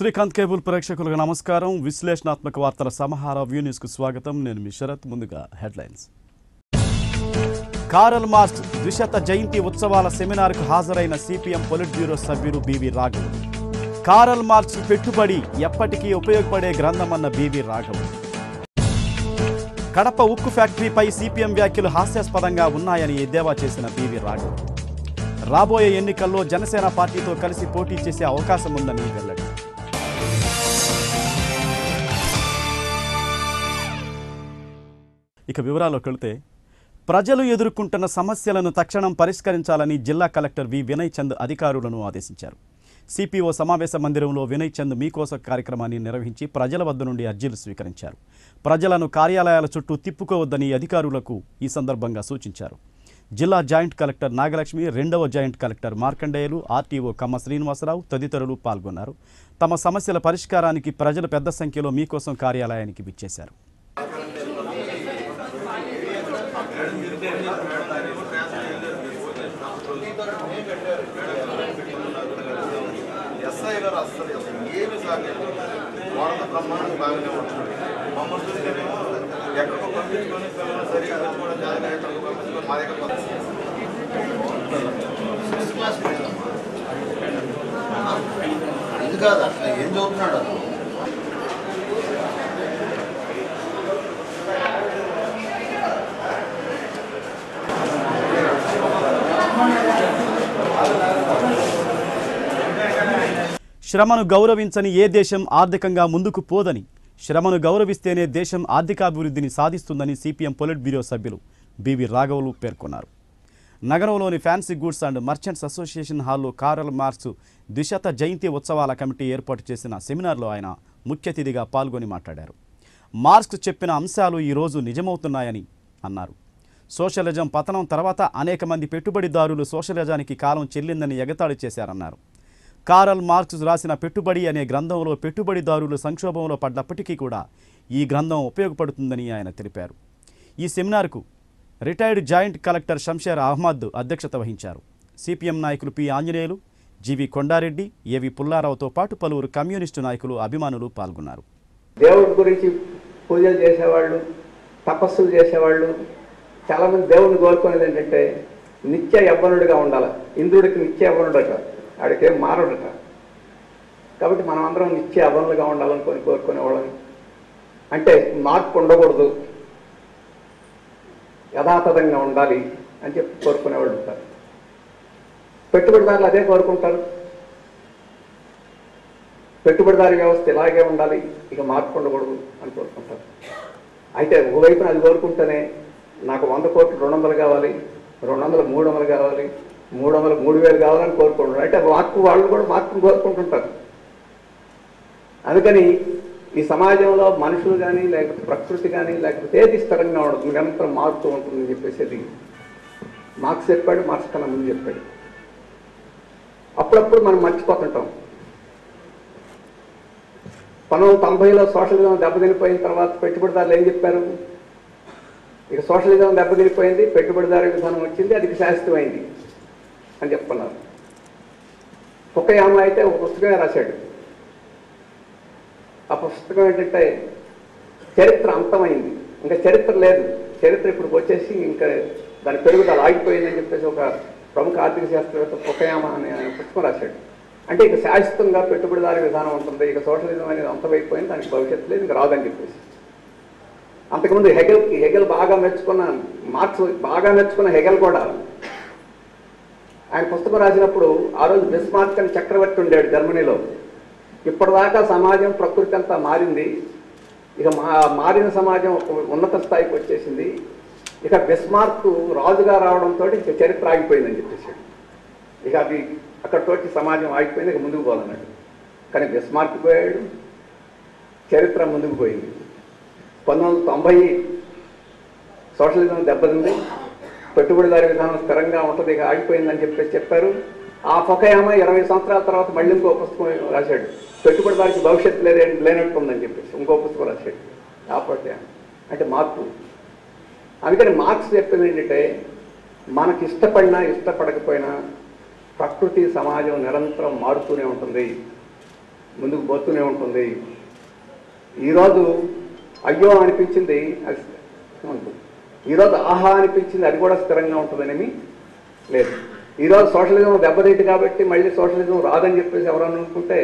Srikanth cable ప్రేక్షకులకు నమస్కారం. విశ్లేషణాత్మక వార్తల సమాహార వ్యూ న్యూస్కు స్వాగతం. నేను మీ శరత్. ముందుగా హెడ్లైన్స్. కారల్ మార్క్స్ ద్విశత జయంతి ఉత్సవాల సెమినార్కు హాజరైన సిపిఎం పొలిట్ బ్యూరో సభ్యుడు బివి రాఘవ్. కారల్ మార్క్స్ పెట్టుబడి ఎప్పటికీ ఉపయోగపడే గ్రంథమన్న బివి రాఘవ్. కడప ఉక్కు ఫ్యాక్టరీపై సిపిఎం వ్యాఖ్యలు హాస్యాస్పదంగా ఉన్నాయని ఎద్దేవా చేసిన బివి రాఘవ్. రాబోయే ఎన్నికల్లో జనసేన పార్టీతో కలిసి పోటీ చేసే అవకాశం ఉందని వెల్లడి ఇక వివరాల్లోకి వెళితే ప్రజలు ఎదుర్కొంటున్న సమస్యలను తక్షణం పరిష్కరించాలని జిల్లా కలెక్టర్ వి. వినయ్ చంద్ అధికారులను ఆదేశించారు. సిపిఓ సమావేశ మందిరంలో వినయ్ చంద్ మీకోసం కార్యక్రమాన్ని నిర్వహించి ప్రజల వద్ద నుండి అర్జీలు స్వీకరించారు. ప్రజలను కార్యాలయాల చుట్టూ తిప్పుకోవద్దని అధికారులకు ఈ సందర్భంగా సూచించారు. జిల్లా జాయింట్ కలెక్టర్ నాగలక్ష్మి రెండవ joint collector Markandeyulu RTO Kamma Srinivasarao తదితరులు పాల్గొన్నారు. తమ సమస్యల పరిష్కారానికి ప్రజలు పెద్ద సంఖ్యలో మీకోసం కార్యాలయానికి విచ్చేశారు. వాడత బ్రహ్మాండం బాగానే ఉంటుంది. మమ్మల్ని చూస్తేనేమో ఎక్కడికో పంపించుకొని పిల్లలు సరిగా తెచ్చుకోవడం జాగ్రత్త ఎక్కడికో పంపించుకొని మా దగ్గర ఇది కాదు అట్లా ఏం చదువుతున్నాడు అసలు శ్రమను గౌరవించని ఏ దేశం ఆర్థికంగా ముందుకు పోదని శ్రమను గౌరవిస్తేనే దేశం ఆర్థికాభివృద్ధిని సాధిస్తుందని సిపిఎం పొలిట్ బ్యూరో సభ్యులు బివి రాఘవులు పేర్కొన్నారు. నగరంలోని fancy goods and merchants association హాల్లో కారల్ మార్క్స్ ద్విశత జయంతి ఉత్సవాల కమిటీ ఏర్పాటు చేసిన సెమినార్లో ఆయన ముఖ్య అతిథిగా పాల్గొని మాట్లాడారు. మార్క్స్ చెప్పిన అంశాలు ఈరోజు నిజమవుతున్నాయని అన్నారు. సోషలిజం పతనం తర్వాత అనేక మంది పెట్టుబడిదారులు సోషలిజానికి కాలం చెల్లిందని ఎగతాళి చేశారన్నారు. కారల్ మార్క్స్ రాసిన పెట్టుబడి అనే గ్రంథంలో పెట్టుబడిదారులు సంక్షోభంలో పడ్డప్పటికీ కూడా ఈ గ్రంథం ఉపయోగపడుతుందని ఆయన తెలిపారు. ఈ సెమినార్కు retired joint collector Shamsher Ahmed అధ్యక్షత వహించారు. సిపిఎం నాయకులు పి ఆంజనేయులు జీవి కొండారెడ్డి ఏవి పుల్లారావుతో పాటు పలువురు కమ్యూనిస్టు నాయకులు అభిమానులు పాల్గొన్నారు. దేవుడి గురించి పూజలు చేసేవాళ్ళు తపస్సులు చేసేవాళ్ళు చాలామంది దేవుడిని కోరుకునేది ఏంటంటే నిత్య యవ్వనుడిగా ఉండాలి. ఇంద్రుడికి నిత్య యవ్వనుడట ఆడికేం మారడట. కాబట్టి మనం అందరం నిత్య యవ్వనులుగా ఉండాలనుకొని కోరుకునేవాళ్ళని అంటే మార్పు ఉండకూడదు. యథాతథంగా ఉండాలి అని చెప్పి కోరుకునేవాళ్ళు ఉంటారు. పెట్టుబడిదారులు అదే కోరుకుంటారు. పెట్టుబడిదారు వ్యవస్థ ఇలాగే ఉండాలి ఇక మార్పు ఉండకూడదు అని కోరుకుంటారు. అయితే ఒకవైపున అది కోరుకుంటేనే నాకు వంద కోట్లు రెండు వందలు కావాలి రెండు వందలు మూడు వందలు కావాలి మూడు వందలు మూడు వేలు కావాలని కోరుకుంటున్నారు. అంటే మార్పు వాళ్ళు కూడా మార్పును కోరుకుంటుంటారు. అందుకని ఈ సమాజంలో మనుషులు కానీ లేకపోతే ప్రకృతి కానీ లేకపోతే ఏది స్థిరంగా ఉండదు. నిరంతరం మారుతూ ఉంటుందని చెప్పేసి అది మార్క్స్ చెప్పాడు మార్క్స్ కన్నా ముందు చెప్పాడు. అప్పుడప్పుడు మనం మర్చిపోతుంటాం. పంతొమ్మిది తొంభైలో సోషలిజం దెబ్బతినిపోయిన తర్వాత పెట్టుబడిదారులు ఏం చెప్పారు? ఇక సోషలిజం దెబ్బతినిపోయింది పెట్టుబడిదారు విధానం వచ్చింది అది శాశ్వతమైంది. అని చెప్తున్నారు ఫుకయామ అయితే ఒక పుస్తకమే రాశాడు. ఆ పుస్తకం ఏంటంటే చరిత్ర అంతమైంది. ఇంకా చరిత్ర లేదు. చరిత్ర ఇప్పుడు వచ్చేసి ఇంకా దాని పెరుగుదల ఆగిపోయిందని చెప్పేసి ఒక ప్రముఖ ఆర్థిక శాస్త్రవేత్త ఫుకయామ అనే పుస్తకం రాశాడు. అంటే ఇక శాశ్వతంగా పెట్టుబడిదారి విధానం ఉంటుంది. ఇక సోషలిజం అనేది అంతమైపోయింది. దానికి భవిష్యత్తు లేదు. ఇంకా రాదని చెప్పేసి. అంతకుముందు హెగెల్కి హెగెల్ బాగా మెచ్చుకున్న మార్క్స్ బాగా మెచ్చుకున్న హెగెల్ కూడా ఆయన పుస్తకం రాసినప్పుడు ఆ రోజు బిస్మార్క్ అని చక్రవర్తి ఉండాడు జర్మనీలో. ఇప్పటిదాకా సమాజం ప్రకృతి అంతా మారింది. ఇక మా మారిన సమాజం ఒక ఉన్నత స్థాయికి వచ్చేసింది. ఇక బిస్మార్క్ రాజుగా రావడంతో ఇక చరిత్ర ఆగిపోయిందని చెప్పేసాడు ఇక అది అక్కడితోటి సమాజం ఆగిపోయింది ఇక ముందుకు పోవాలన్నాడు. కానీ బిస్మార్క్ పోయాడు. చరిత్ర ముందుకు పోయింది. పంతొమ్మిది వందల తొంభై సోషలిజం దెబ్బతింది. పెట్టుబడిదారి విధానం స్థిరంగా ఉంటుంది ఇక ఆగిపోయిందని చెప్పేసి చెప్పారు. ఆ ఫొకయామ ఇరవై సంవత్సరాల తర్వాత మళ్ళీ ఇంకో పుస్తకం రాశాడు. పెట్టుబడిదారికి భవిష్యత్తు లేదే లేనట్టుందని చెప్పేసి ఇంకో పుస్తకం రాశాడు. కాబట్టి అంటే మార్పు. అందుకని మార్క్స్ చెప్పింది ఏంటంటే మనకి ఇష్టపడినా ఇష్టపడకపోయినా ప్రకృతి సమాజం నిరంతరం మారుతూనే ఉంటుంది ముందుకు పోతూనే ఉంటుంది. ఈరోజు అయ్యో అనిపించింది అది ఉంటుంది ఈరోజు ఆహా అనిపించింది అది కూడా స్థిరంగా ఉంటుందనేమి లేదు. ఈరోజు సోషలిజం దెబ్బతింటి కాబట్టి మళ్ళీ సోషలిజం రాదని చెప్పేసి ఎవరన్నా అనుకుంటే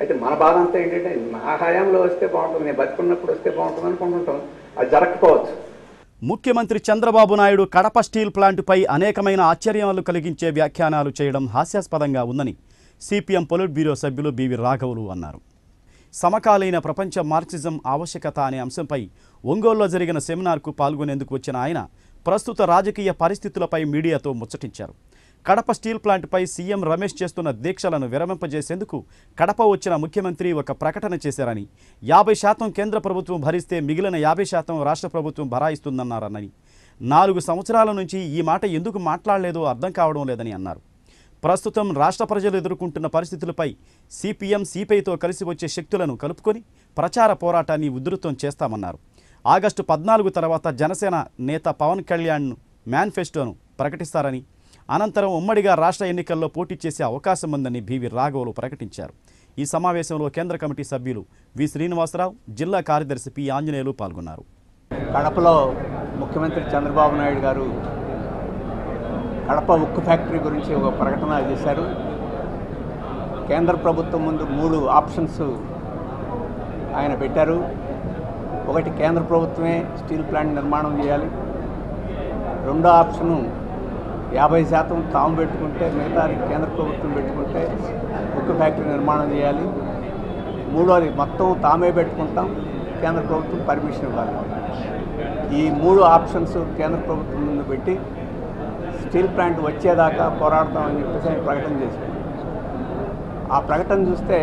అయితే మన బాధ అంతా ఏంటంటే నా హయాంలో వస్తే బాగుంటుంది నేను బతుకున్నప్పుడు వస్తే బాగుంటుంది అనుకుంటుంటాం. అది జరగకపోవచ్చు. ముఖ్యమంత్రి చంద్రబాబు నాయుడు కడప స్టీల్ ప్లాంటుపై అనేకమైన ఆశ్చర్యాలు కలిగించే వ్యాఖ్యానాలు చేయడం హాస్యాస్పదంగా ఉందని సిపిఎం పొలిట్ బ్యూరో సభ్యులు బివి రాఘవులు అన్నారు. సమకాలీన ప్రపంచ మార్క్సిజం ఆవశ్యకత అనే అంశంపై ఒంగోలులో జరిగిన సెమినార్కు పాల్గొనేందుకు వచ్చిన ఆయన ప్రస్తుత రాజకీయ పరిస్థితులపై మీడియాతో ముచ్చటించారు. కడప స్టీల్ ప్లాంట్పై సీఎం రమేష్ చేస్తున్న దీక్షలను విరమింపజేసేందుకు కడప వచ్చిన ముఖ్యమంత్రి ఒక ప్రకటన చేశారని యాభై శాతం కేంద్ర ప్రభుత్వం భరిస్తే మిగిలిన యాభై శాతం రాష్ట్ర ప్రభుత్వం భరాయిస్తుందన్నారని నాలుగు సంవత్సరాల నుంచి ఈ మాట ఎందుకు మాట్లాడలేదో అర్థం కావడం లేదని అన్నారు. ప్రస్తుతం రాష్ట్ర ప్రజలు ఎదుర్కొంటున్న పరిస్థితులపై సిపిఎం సిపిఐతో కలిసి వచ్చే శక్తులను కలుపుకొని ప్రచార పోరాటాన్ని ఉధృతం చేస్తామన్నారు. ఆగస్టు పద్నాలుగు తర్వాత జనసేన నేత పవన్ కళ్యాణ్ మేనిఫెస్టోను ప్రకటిస్తారని అనంతరం ఉమ్మడిగా రాష్ట్ర ఎన్నికల్లో పోటీ చేసే అవకాశం ఉందని బీవీ రాఘవులు ప్రకటించారు. ఈ సమావేశంలో కేంద్ర కమిటీ సభ్యులు వి. శ్రీనివాసరావు జిల్లా కార్యదర్శి పి. ఆంజనేయులు పాల్గొన్నారు. కడపలో ముఖ్యమంత్రి చంద్రబాబు నాయుడు గారు కడప ఉక్కు ఫ్యాక్టరీ గురించి ఒక ప్రకటన చేశారు. కేంద్ర ప్రభుత్వం ముందు మూడు ఆప్షన్స్ ఆయన పెట్టారు. ఒకటి కేంద్ర ప్రభుత్వమే స్టీల్ ప్లాంట్ నిర్మాణం చేయాలి. రెండో ఆప్షను యాభై శాతం తాము పెట్టుకుంటే మిగతా కేంద్ర ప్రభుత్వం పెట్టుకుంటే ఉక్కు ఫ్యాక్టరీ నిర్మాణం చేయాలి. మూడోది మొత్తం తామే పెట్టుకుంటాం కేంద్ర ప్రభుత్వం పర్మిషన్ ఇవ్వాలి. ఈ మూడు ఆప్షన్స్ కేంద్ర ప్రభుత్వం ముందు పెట్టి స్టీల్ ప్లాంట్ వచ్చేదాకా పోరాడతామని చెప్పేసి ఆయన ప్రకటన చేశాడు ఆ ప్రకటన చూస్తే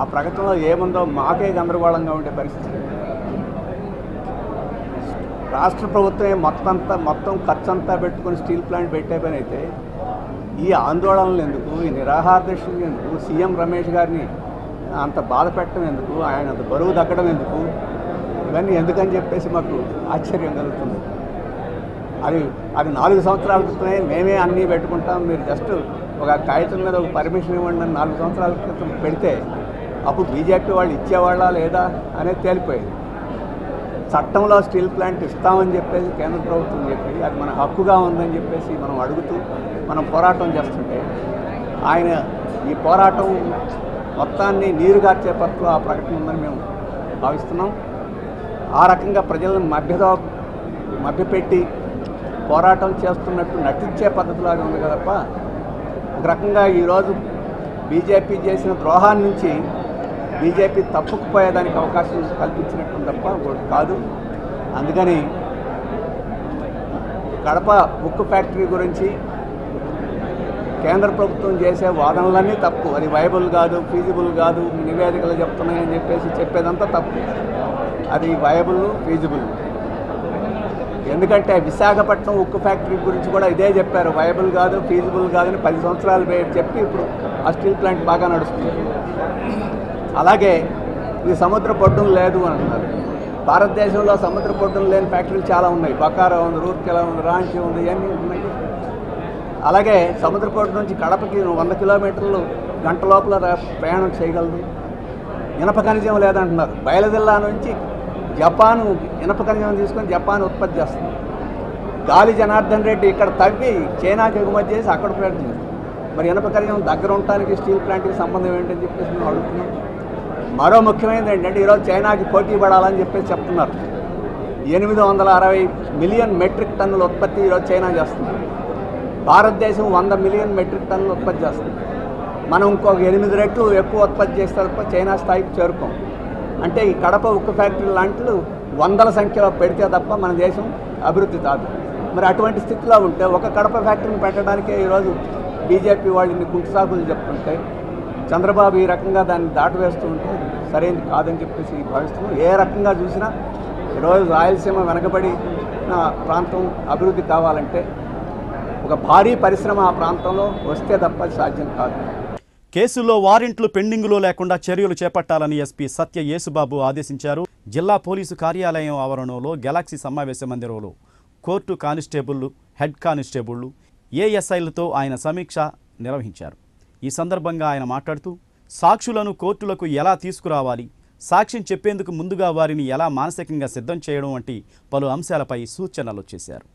ఆ ప్రకటనలో ఏముందో మాకే గందరగోళంగా ఉండే పరిస్థితి. రాష్ట్ర ప్రభుత్వమే మొత్తం అంతా మొత్తం ఖర్చంతా పెట్టుకుని పెట్టుకొని స్టీల్ ప్లాంట్ పెట్టే పని అయితే ఈ ఆందోళనలు ఎందుకు ఈ నిరాహార దీక్షలు ఎందుకు సీఎం రమేష్ గారిని అంత బాధ పెట్టడం ఎందుకు ఆయన అంత బరువు తగ్గడం ఎందుకు ఇవన్నీ ఎందుకని చెప్పేసి మాకు ఆశ్చర్యం కలుగుతుంది. అది అది నాలుగు సంవత్సరాల క్రితమే మేమే అన్నీ పెట్టుకుంటాం. మీరు జస్ట్ ఒక కాగితం మీద ఒక పర్మిషన్ ఇవ్వండి అని నాలుగు సంవత్సరాల క్రితం పెడితే అప్పుడు బీజేపీ వాళ్ళు ఇచ్చేవాళ్ళా లేదా అనేది తేలిపోయింది. చట్టంలో స్టీల్ ప్లాంట్ ఇస్తామని చెప్పేసి కేంద్ర ప్రభుత్వం చెప్పి అది మన హక్కుగా ఉందని చెప్పేసి మనం అడుగుతూ మనం పోరాటం చేస్తుంటే ఆయన ఈ పోరాటం మొత్తాన్ని నీరుగార్చే పట్ల ఆ ప్రకటన ఉందని మేము భావిస్తున్నాం. ఆ రకంగా ప్రజలను మభ్యతో మభ్యపెట్టి పోరాటం చేస్తున్నట్టు నటించే పద్ధతిలాగా ఉంది కదప్ప. ఒక రకంగా ఈరోజు బీజేపీ చేసిన ద్రోహాన్ని నుంచి బీజేపీ తప్పుకుపోయేదానికి అవకాశం కల్పించినట్టు తప్ప ఒకటి కాదు. అందుకని కడప ఉక్కు ఫ్యాక్టరీ గురించి కేంద్ర ప్రభుత్వం చేసే వాదనలన్నీ తప్పు. అది వైబుల్ కాదు ఫీజిబుల్ కాదు నివేదికలు చెప్తున్నాయని చెప్పేసి చెప్పేదంతా తప్పు. అది వయబుల్ ఫీజిబుల్. ఎందుకంటే విశాఖపట్నం ఉక్కు ఫ్యాక్టరీ గురించి కూడా ఇదే చెప్పారు. వయబుల్ కాదు ఫీజిబుల్ కాదని పది సంవత్సరాలు చెప్పి ఇప్పుడు ఆ స్టీల్ ప్లాంట్ బాగా నడుస్తుంది. అలాగే ఇది సముద్ర పొడ్డున లేదు అంటున్నారు. భారతదేశంలో సముద్ర పొడ్డున లేని ఫ్యాక్టరీలు చాలా ఉన్నాయి. బకారా ఉంది రూర్కెలా ఉంది రాంచి ఉంది ఇవన్నీ ఉన్నాయి. అలాగే సముద్ర పొడ్డు నుంచి కడపకి వంద కిలోమీటర్లు గంట లోపల ప్రయాణం చేయగలదు. ఇనప ఖనిజం లేదంటున్నారు. బయలుజిల్లా నుంచి జపాన్ ఇనప ఖనిజం తీసుకొని జపాన్ ఉత్పత్తి చేస్తుంది. గాలి జనార్దన్ రెడ్డి ఇక్కడ తవ్వి చైనాకి ఎగుమతి చేసి అక్కడ ప్రయత్నం చేస్తారు మరి ఇనప ఖనిజం దగ్గర ఉండటానికి స్టీల్ ప్లాంట్కి సంబంధం ఏంటని చెప్పేసి మేము అడుగుతున్నాం. మరో ముఖ్యమైనది ఏంటంటే ఈరోజు చైనాకి పోటీ పడాలని చెప్పేసి చెప్తున్నారు. ఎనిమిది వందల అరవై మిలియన్ మెట్రిక్ టన్నుల ఉత్పత్తి ఈరోజు చైనా చేస్తుంది. భారతదేశం వంద మిలియన్ మెట్రిక్ టన్నులు ఉత్పత్తి చేస్తుంది. మనం ఇంకొక ఎనిమిది రెట్లు ఎక్కువ ఉత్పత్తి చేస్తే తప్ప చైనా స్థాయికి చేరుకోం. అంటే ఈ కడప ఉక్కు ఫ్యాక్టరీ లాంటివి వందల సంఖ్యలో పెడితే తప్ప మన దేశం అభివృద్ధి కాదు. మరి అటువంటి స్థితిలో ఉంటే ఒక కడప ఫ్యాక్టరీని పెట్టడానికే ఈరోజు బీజేపీ వాళ్ళు ఇన్ని కుంటు సాకులు చెప్తుంటే చంద్రబాబు ఈ రకంగా దాన్ని దాటవేస్తూ ఉంటే సరైనది కాదని చెప్పేసి భావిస్తున్నాం ఏ రకంగా చూసినా ఈరోజు రాయలసీమ వెనకబడి ప్రాంతం అభివృద్ధి కావాలంటే ఒక భారీ పరిశ్రమ ఆ ప్రాంతంలో వస్తే తప్ప సాధ్యం కాదు. కేసుల్లో వారెంట్లు పెండింగులో లేకుండా చర్యలు చేపట్టాలని ఎస్పీ సత్య యేసుబాబు ఆదేశించారు. జిల్లా పోలీసు కార్యాలయం ఆవరణలో గెలాక్సీ సమావేశ మందిరంలో కోర్టు కానిస్టేబుళ్ళు హెడ్ కానిస్టేబుళ్ళు ఏఎస్ఐలతో ఆయన సమీక్ష నిర్వహించారు. ఈ సందర్భంగా ఆయన మాట్లాడుతూ సాక్షులను కోర్టులకు ఎలా తీసుకురావాలి? సాక్ష్యం చెప్పేందుకు ముందుగా వారిని ఎలా మానసికంగా సిద్ధం చేయడం వంటి పలు అంశాలపై సూచనలు చేశారు.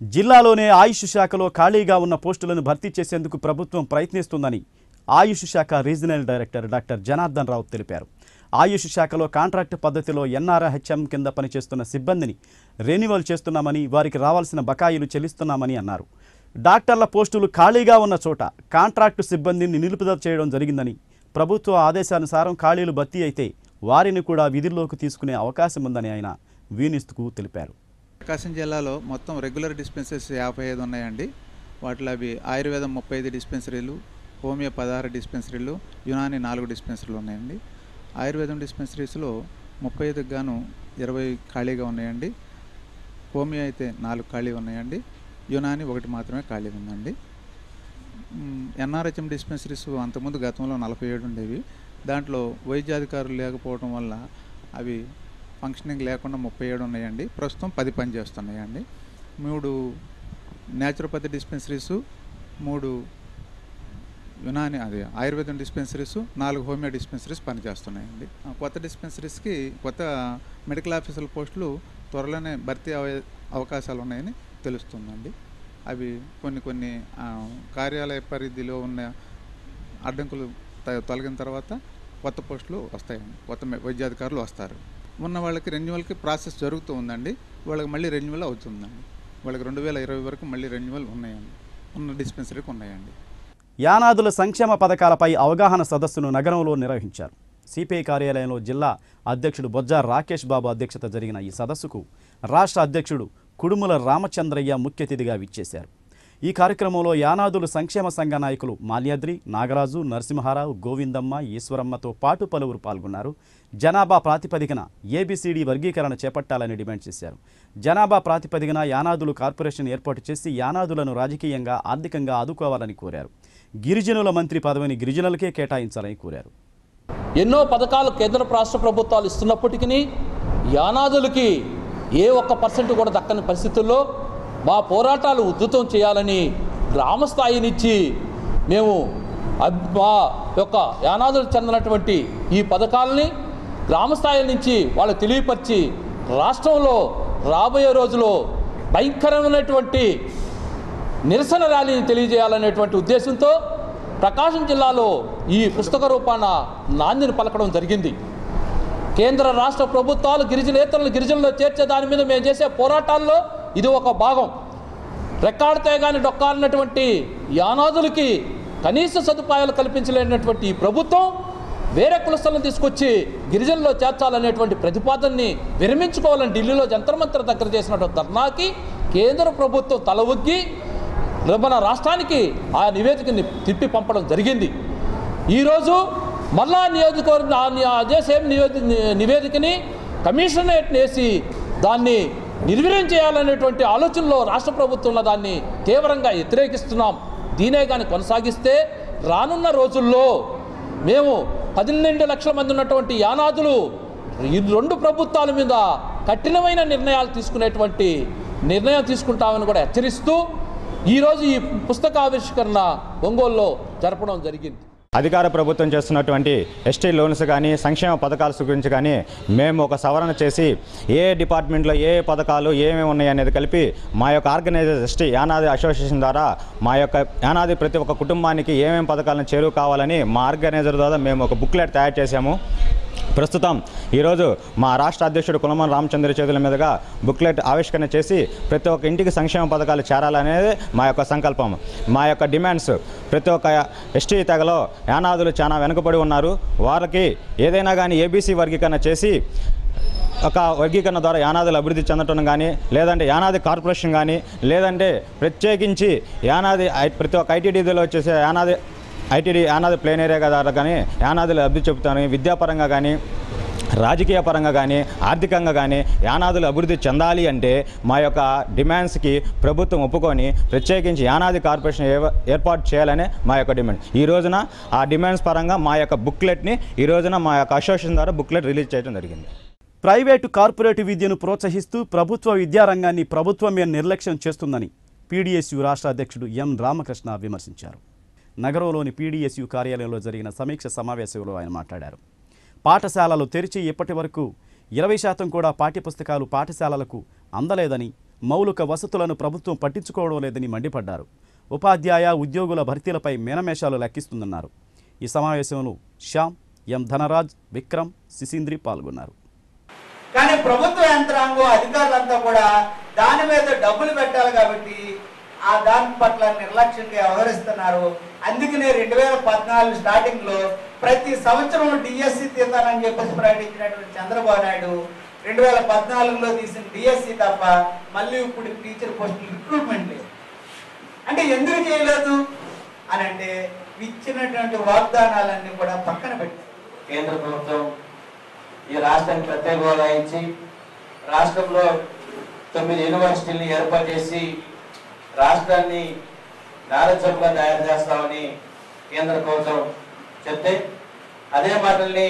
జిల్లాలోనే ఆయుష్ శాఖలో ఖాళీగా ఉన్న పోస్టులను భర్తీ చేసేందుకు ప్రభుత్వం ప్రయత్నిస్తుందని ఆయుష్ శాఖ regional director doctor Janardhan Rao తెలిపారు. ఆయుష్ శాఖలో కాంట్రాక్ట్ పద్ధతిలో ఎన్ఆర్హెచ్ఎం కింద పనిచేస్తున్న సిబ్బందిని రెన్యువల్ చేస్తున్నామని వారికి రావాల్సిన బకాయిలు చెల్లిస్తున్నామని అన్నారు. డాక్టర్ల పోస్టులు ఖాళీగా ఉన్న చోట కాంట్రాక్టు సిబ్బందిని నిలుపుదల చేయడం జరిగిందని ప్రభుత్వ ఆదేశానుసారం ఖాళీలు భర్తీ అయితే వారిని కూడా విధుల్లోకి తీసుకునే అవకాశం ఉందని ఆయన వీనిస్తుకు తెలిపారు. ప్రకాశం జిల్లాలో మొత్తం రెగ్యులర్ డిస్పెన్సరీస్ యాభై ఐదు ఉన్నాయండి. వాటిలో అవి ఆయుర్వేదం ముప్పై ఐదు డిస్పెన్సరీలు హోమియో పదహారు డిస్పెన్సరీలు యునాని నాలుగు డిస్పెన్సరీలు ఉన్నాయండి. ఆయుర్వేదం డిస్పెన్సరీస్లో ముప్పై ఐదుకు గాను ఇరవై ఖాళీగా ఉన్నాయండి. హోమియో అయితే నాలుగు ఖాళీ ఉన్నాయండి. యునాని ఒకటి మాత్రమే ఖాళీ ఉందండి. ఎన్ఆర్హెచ్ఎం డిస్పెన్సరీస్ అంతకుముందు గతంలో నలభై ఏడు ఉండేవి. దాంట్లో వైద్యాధికారులు లేకపోవడం వల్ల అవి ఫంక్షనింగ్ లేకుండా ముప్పై ఏడు ఉన్నాయండి. ప్రస్తుతం పది పని చేస్తున్నాయండి మూడు న్యాచురోపతి డిస్పెన్సరీస్ మూడు యునాని అది ఆయుర్వేదం డిస్పెన్సరీస్ నాలుగు హోమియో డిస్పెన్సరీస్ పనిచేస్తున్నాయండి. కొత్త డిస్పెన్సరీస్కి కొత్త మెడికల్ ఆఫీసర్ల పోస్టులు త్వరలోనే భర్తీ అవ అవకాశాలు ఉన్నాయని తెలుస్తుందండి. అవి కొన్ని కొన్ని కార్యాలయ పరిధిలో ఉన్న అడ్డంకులు త- తొలగిన తర్వాత కొత్త పోస్టులు వస్తాయండి. కొత్త వైద్యాధికారులు వస్తారు. ఉన్న వాళ్ళకి రెన్యువల్కి ప్రాసెస్ జరుగుతూ ఉందండి. వాళ్ళకి మళ్ళీ రెన్యువల్ అవుతుందండి. వాళ్ళకి రెండు వేల ఇరవై వరకు మళ్ళీ రెన్యువల్ ఉన్నాయండి. ఉన్న డిస్పెన్సరీకి ఉన్నాయండి. యానాదుల సంక్షేమ పథకాలపై అవగాహన సదస్సును నగరంలో నిర్వహించారు. సిపిఐ కార్యాలయంలో జిల్లా అధ్యక్షుడు బొజ్జా రాకేష్ బాబు అధ్యక్షత జరిగిన ఈ సదస్సుకు రాష్ట్ర అధ్యక్షుడు కుడుముల రామచంద్రయ్య ముఖ్య అతిథిగా విచ్చేశారు. ఈ కార్యక్రమంలో యానాదులు సంక్షేమ సంఘ నాయకులు మాల్యాద్రి నాగరాజు నరసింహారావు గోవిందమ్మ ఈశ్వరమ్మతో పాటు పలువురు పాల్గొన్నారు. జనాభా ప్రాతిపదికన ఏబిసిడి వర్గీకరణ చేపట్టాలని డిమాండ్ చేశారు. జనాభా ప్రాతిపదికన యానాదులు కార్పొరేషన్ ఏర్పాటు చేసి యానాదులను రాజకీయంగా ఆర్థికంగా ఆదుకోవాలని కోరారు. గిరిజనుల మంత్రి పదవిని గిరిజనులకే కేటాయించాలని కోరారు. ఎన్నో పథకాలు కేంద్ర రాష్ట్ర ప్రభుత్వాలు ఇస్తున్నప్పటికీ యానాదులకి ఏ ఒక్క పర్సెంట్ కూడా దక్కని పరిస్థితుల్లో మా పోరాటాలు ఉధృతం చేయాలని గ్రామ స్థాయి నుంచి మేము మా యొక్క యానాదులు చెందినటువంటి ఈ పథకాలని గ్రామ స్థాయి నుంచి వాళ్ళు తెలియపరిచి రాష్ట్రంలో రాబోయే రోజులో భయంకరమైనటువంటి నిరసన ర్యాలీని తెలియజేయాలనేటువంటి ఉద్దేశంతో ప్రకాశం జిల్లాలో ఈ పుస్తక రూపాన నాందిని పలకడం జరిగింది. కేంద్ర రాష్ట్ర ప్రభుత్వాలు గిరిజనేతలను గిరిజనుల్లో చేర్చే దాని మీద మేము చేసే పోరాటాల్లో ఇది ఒక భాగం. రెక్కాడితే కానీ డొక్కాలన్నటువంటి యానాదులకి కనీస సదుపాయాలు కల్పించలేనటువంటి ఈ ప్రభుత్వం వేరే కులస్థలను తీసుకొచ్చి గిరిజనుల్లో చేర్చాలనేటువంటి ప్రతిపాదనని విరమించుకోవాలని ఢిల్లీలో జంతర్మంతర దగ్గర చేసినటువంటి ధర్నాకి కేంద్ర ప్రభుత్వం తల మన రాష్ట్రానికి ఆ నివేదికని తిప్పి పంపడం జరిగింది. ఈరోజు మళ్ళా నియోజకవర్గం అదే సేమ్ నివేది నివేదికని కమిషనరేట్ని వేసి దాన్ని నిర్వీర్యం చేయాలనేటువంటి ఆలోచనలో రాష్ట్ర ప్రభుత్వంలో దాన్ని తీవ్రంగా వ్యతిరేకిస్తున్నాం. దీనే కానీ కొనసాగిస్తే రానున్న రోజుల్లో మేము పన్నెండు లక్షల మంది ఉన్నటువంటి యానాదులు ఈ రెండు ప్రభుత్వాల మీద కఠినమైన నిర్ణయాలు తీసుకునేటువంటి నిర్ణయం తీసుకుంటామని కూడా హెచ్చరిస్తూ ఈరోజు ఈ పుస్తకావిష్కరణ ఒంగోలులో జరపడం జరిగింది. అధికార ప్రభుత్వం చేస్తున్నటువంటి ఎస్టీ లోన్స్ కానీ సంక్షేమ పథకాల గురించి కానీ మేము ఒక సవరణ చేసి ఏ డిపార్ట్మెంట్లో ఏ ఏ పథకాలు ఏమేమి ఉన్నాయి అనేది కలిపి మా యొక్క ఆర్గనైజర్ ఎస్టీ యానాది అసోసియేషన్ ద్వారా మా యొక్క యానాది ప్రతి ఒక్క కుటుంబానికి ఏమేమి పథకాలను చేరువ కావాలని మా ఆర్గనైజర్ ద్వారా మేము ఒక బుక్లెట్ తయారు చేశాము. ప్రస్తుతం ఈరోజు మా రాష్ట్ర అధ్యక్షుడు కులమన్ రామచంద్ర చేతుల మీదుగా బుక్లెట్ ఆవిష్కరణ చేసి ప్రతి ఒక్క ఇంటికి సంక్షేమ పథకాలు చేరాలనేది మా యొక్క సంకల్పం. మా యొక్క డిమాండ్స్ ప్రతి ఒక్క ఎస్టీ తెగలో యానాదులు చాలా వెనుకబడి ఉన్నారు. వారికి ఏదైనా కానీ ఏబీసీ వర్గీకరణ చేసి ఒక వర్గీకరణ ద్వారా యానాదులు అభివృద్ధి చెందటం కానీ లేదంటే యానాది కార్పొరేషన్ కానీ లేదంటే ప్రత్యేకించి యానాది ఐ- ప్రతి ఒక్క ఐటీడీలో వచ్చేసే Yanadi ITD Yanadi plain area ద్వారా కానీ యానాదులు అభివృద్ధి చెబుతాను. విద్యాపరంగా కానీ రాజకీయ పరంగా కానీ ఆర్థికంగా కానీ యానాదులు అభివృద్ధి చెందాలి అంటే మా యొక్క డిమాండ్స్కి ప్రభుత్వం ఒప్పుకొని ప్రత్యేకించి యానాది కార్పొరేషన్ ఏర్పాటు చేయాలనే మా యొక్క డిమాండ్. ఈ రోజున ఆ డిమాండ్స్ పరంగా మా యొక్క బుక్లెట్ని ఈ రోజున మా యొక్క అసోసియేషన్ ద్వారా బుక్లెట్ రిలీజ్ చేయడం జరిగింది. ప్రైవేటు కార్పొరేట్ విద్యను ప్రోత్సహిస్తూ ప్రభుత్వ విద్యారంగాన్ని ప్రభుత్వమే నిర్లక్ష్యం చేస్తుందని పీడీఎస్యు రాష్ట్ర అధ్యక్షుడు ఎం రామకృష్ణ విమర్శించారు. నగరంలోని పీడీఎస్యు కార్యాలయంలో జరిగిన సమీక్ష సమావేశంలో ఆయన మాట్లాడారు. పాఠశాలలు తెరిచి ఇప్పటి వరకు ఇరవై శాతం కూడా పాఠ్యపుస్తకాలు పాఠశాలలకు అందలేదని మౌలిక వసతులను ప్రభుత్వం పట్టించుకోవడం లేదని మండిపడ్డారు. ఉపాధ్యాయ ఉద్యోగుల భర్తీలపై మేనమేషాలు లెక్కిస్తుందన్నారు. ఈ సమావేశంలో శ్యామ్ ఎం ధనరాజ్ విక్రమ్ శిశీంద్రి పాల్గొన్నారు. కానీ ప్రభుత్వ యంత్రాంగం అధికారులంతా కూడా దాని మీద డబ్బులు పెట్టాలి కాబట్టి ఆ దాని పట్ల నిర్లక్ష్యంగా వ్యవహరిస్తున్నారు. అందుకనే రెండు వేల పద్నాలుగు స్టార్టింగ్లో ప్రతి సంవత్సరం డిఎస్సి తీస్తానని చెప్పేసి ప్రకటించినటువంటి చంద్రబాబు నాయుడు రెండు వేల పద్నాలుగులో తీసిన డిఎస్సి తప్ప మళ్ళీ ఇప్పుడు టీచర్ పోస్టులు రిక్రూట్మెంట్ లేదు అంటే ఎందుకు చేయలేదు? అని అంటే ఇచ్చినటువంటి వాగ్దానాలన్నీ కూడా పక్కన పెట్టారు కేంద్ర ప్రభుత్వం ఈ రాష్ట్రానికి ప్రత్యేక హోదా ఇచ్చి రాష్ట్రంలో తొమ్మిది యూనివర్సిటీలను ఏర్పాటు చేసి రాష్ట్రాన్ని నారచొప్పుగా తయారు చేస్తామని కేంద్ర ప్రభుత్వం చెప్తే అదే మాటల్ని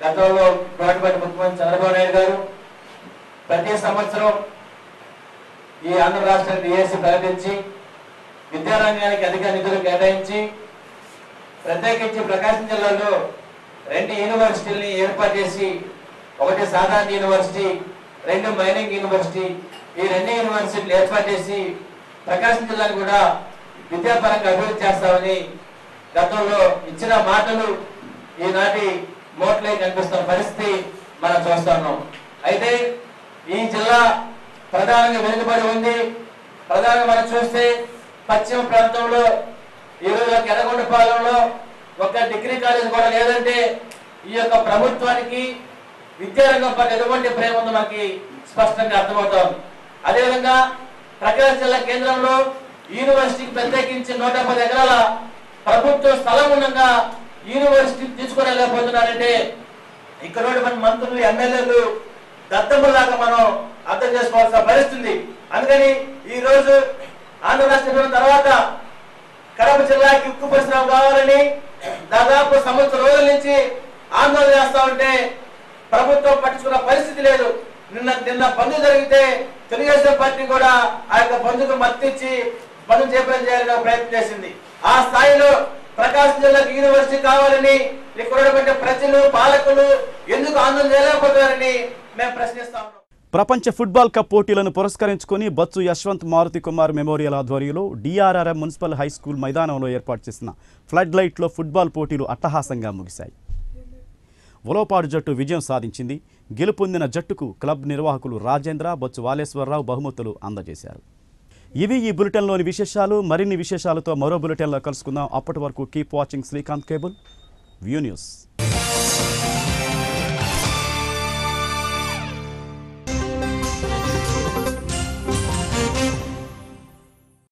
గతంలో గవర్నమెంట్ ముఖ్యమంత్రి చంద్రబాబు నాయుడు గారు ప్రతి సంవత్సరం ఈ ఆంధ్ర రాష్ట్రాన్ని డిఎస్సి ప్రకటించి విద్యారంగానికి అధిక నిధులు కేటాయించి ప్రత్యేకించి ప్రకాశం జిల్లాలో రెండు యూనివర్సిటీలని ఏర్పాటు చేసి ఒకటి సాధారణ యూనివర్సిటీ రెండు మైనింగ్ యూనివర్సిటీ ఈ రెండు యూనివర్సిటీలు ఏర్పాటు చేసి ప్రకాశం జిల్లాను కూడా విద్యాపరంగా అభివృద్ధి చేస్తామని గతంలో ఇచ్చిన మాటలు ఈనాటి మోట్లై కనిపిస్తున్న పరిస్థితి మనం చూస్తున్నాం అయితే ఈ జిల్లా ప్రధానంగా వెనుకబడి ఉంది. ప్రధానంగా మనం చూస్తే పశ్చిమ ప్రాంతంలో ఈరోజు రోజు ఒక ఎర్రగొండపాలెంలో ఒక డిగ్రీ కాలేజ్ కూడా లేదంటే ఈ యొక్క ప్రభుత్వానికి విద్యారంగం పట్ల ఎటువంటి ప్రేమ ఉందో మనకి స్పష్టంగా అర్థమవుతాం అదేవిధంగా ప్రకాశం జిల్లా కేంద్రంలో యూనివర్సిటీకి ప్రత్యేకించి నూట ఎకరాల ప్రభుత్వ స్థలం ఉండగా యూనివర్సిటీ తీసుకురాలేకపోతున్నారంటే ఇక్కడ మన మంత్రులు ఎమ్మెల్యేలు దత్తములాగా మనం అర్థం చేసుకోవాల్సిన పరిస్థితుంది అందుకని ఈ రోజు ఆంధ్ర రాష్ట్రం తర్వాత కడప జిల్లాకి ఉక్కు పరిశ్రమ కావాలని దాదాపు సంవత్సరం రోజుల నుంచి ఆందోళన చేస్తా ఉంటే ప్రభుత్వం పట్టించుకున్న పరిస్థితి లేదు. నిన్న నిన్న పనులు జరిగితే తెలుగుదేశం పార్టీ కూడా ఆ యొక్క బంధుకు మద్దతిచ్చి పనులు చేపట్టం ప్రయత్నం చేసింది. ఆ స్థాయిలో ప్రకాశం జిల్లాకు యూనివర్సిటీ కావాలని ఇక్కడ ప్రజలు పాలకులు ఎందుకు ఆందోళన చేయలేకపోతున్నారని మేము ప్రశ్నిస్తా ప్రపంచ ఫుట్బాల్ కప్ పోటీలను పురస్కరించుకుని బత్సు యశ్వంత్ మారుతి కుమార్ మెమోరియల్ ఆధ్వర్యంలో డిఆర్ఆర్ఎం మున్సిపల్ హై స్కూల్ మైదానంలో ఏర్పాటు చేసిన ఫ్లడ్ లైట్లో ఫుట్బాల్ పోటీలు అట్టహాసంగా ముగిశాయి. ఉలోపాడు జట్టు విజయం సాధించింది గెలుపొందిన జట్టుకు క్లబ్ నిర్వాహకులు రాజేంద్ర బొత్సు వాలేశ్వరరావు బహుమతులు అందజేశారు. ఇవి ఈ బులెటిన్లోని విశేషాలు. మరిన్ని విశేషాలతో మరో బులెటిన్లో కలుసుకుందాం. అప్పటి వరకు keep watching Srikanth cable view news